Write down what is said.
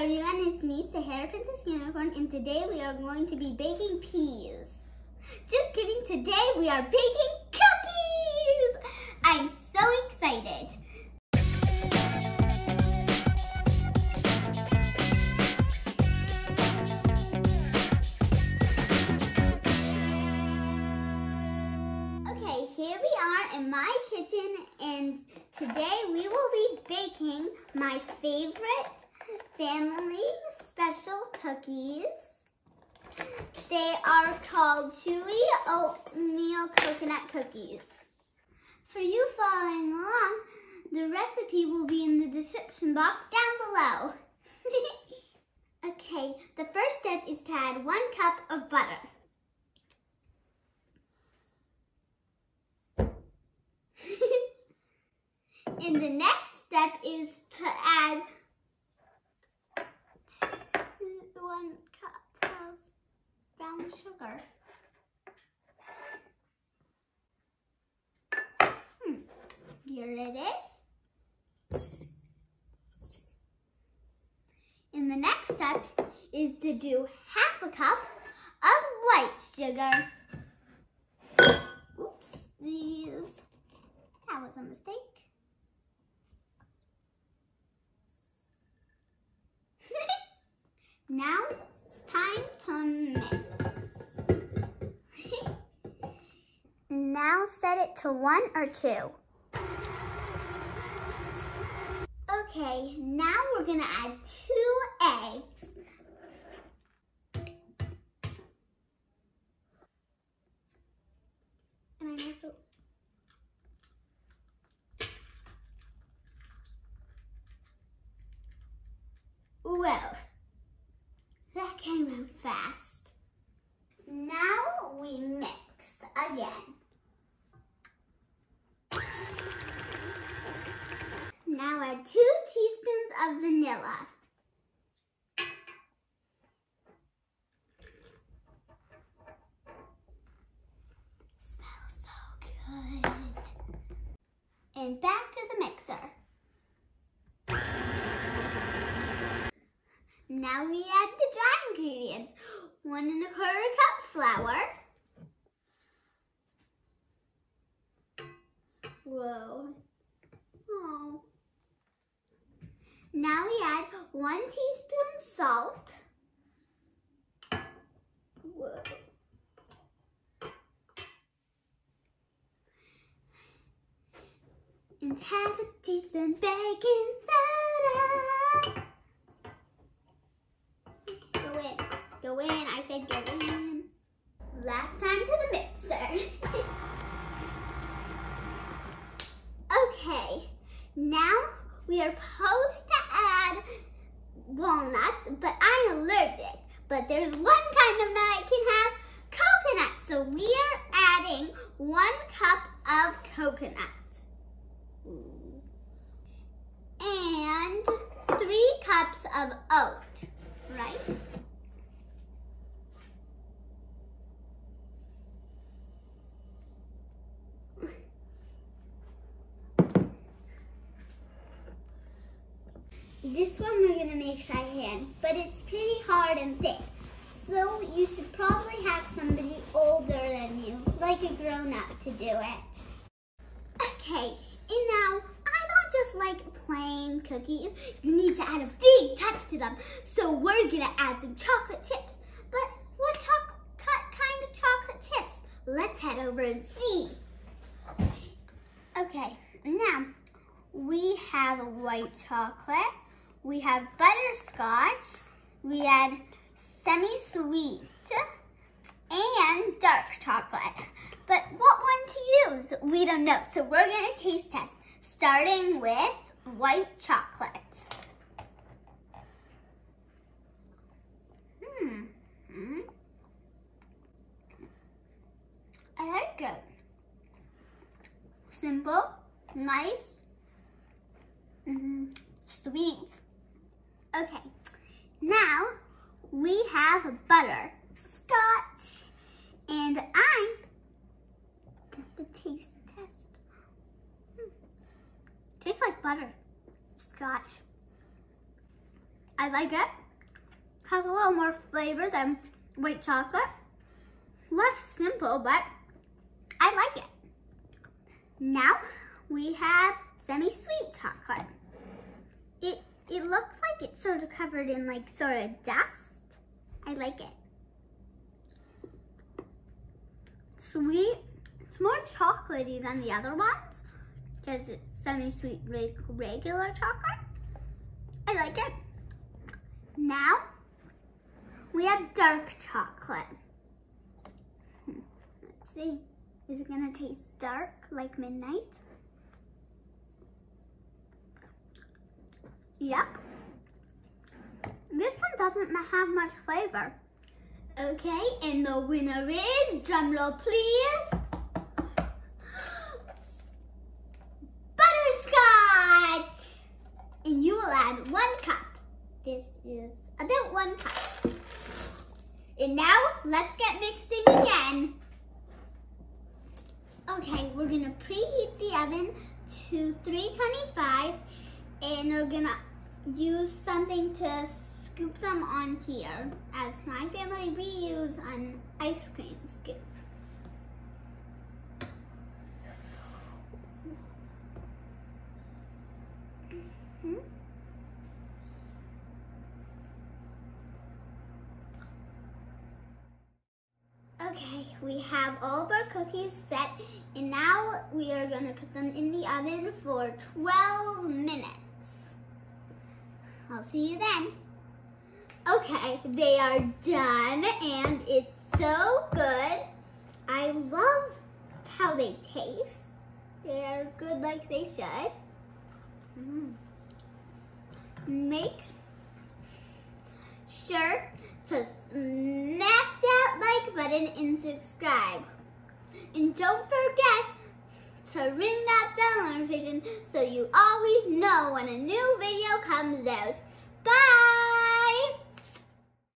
everyone, it's me, Sahara Princess Unicorn, and today we are going to be baking peas. Just kidding, today we are baking cookies! I'm so excited. Okay, here we are in my kitchen, and today we will be baking my favorite family special cookies. They are called Chewy Oatmeal Coconut Cookies. For you following along, the recipe will be in the description box down below. okay, the first step is to add one cup of butter. and the next step is to add one cup of sugar. Hmm. Here it is. And the next step is to do half a cup of white sugar. Oopsies. That was a mistake. now it's time to mix. Now set it to one or two. Okay, now we're gonna add two eggs. And I'm also Well, that came out fast. Now we mix again. Now add two teaspoons of vanilla. Smells so good. And back to the mixer. Now we add the dry ingredients. One and a quarter cup flour. Whoa. Oh. Now we add one teaspoon salt. Whoa. And half a teaspoon baking soda. Go in, go in, I said go in. Last time to the mixer. okay, now we are supposed add walnuts, but I'm allergic. But there's one kind of nut I can have, coconut. So we are adding one cup of coconut. And three cups of oat, right? This one we're gonna make by hand, but it's pretty hard and thick. So you should probably have somebody older than you, like a grown-up to do it. Okay, and now I don't just like plain cookies. You need to add a big touch to them. So we're gonna add some chocolate chips. But what kind of chocolate chips? Let's head over and see. Okay, now we have white chocolate. We have butterscotch. We had semi-sweet and dark chocolate. But what one to use? We don't know. So we're going to taste test, starting with white chocolate. Hmm. hmm. I like it. Simple, nice, mm -hmm. sweet. Okay, now we have butter, scotch, and I'm the taste test. Hmm. Tastes like butter, scotch. I like it. Has a little more flavor than white chocolate. Less simple, but I like it. Now we have semi-sweet chocolate. It, it looks like it's sort of covered in like sort of dust. I like it. Sweet, it's more chocolatey than the other ones because it's semi-sweet regular chocolate. I like it. Now, we have dark chocolate. Hmm, let's see. Is it gonna taste dark like midnight? Yep. This one doesn't have much flavor. Okay, and the winner is, drumroll please. Butterscotch! And you will add one cup. This is about one cup. And now, let's get mixing again. Okay, we're gonna preheat the oven to 325 and we're gonna use something to scoop them on here as my family we use an ice cream scoop. Mm -hmm. Okay, we have all of our cookies set and now we are going to put them in the oven for 12 minutes. I'll see you then. Okay, they are done and it's so good. I love how they taste. They are good like they should. Mm. Make sure to smash that like button and subscribe. And don't forget to ring that bell notification so you always know when a new video comes out. Bye!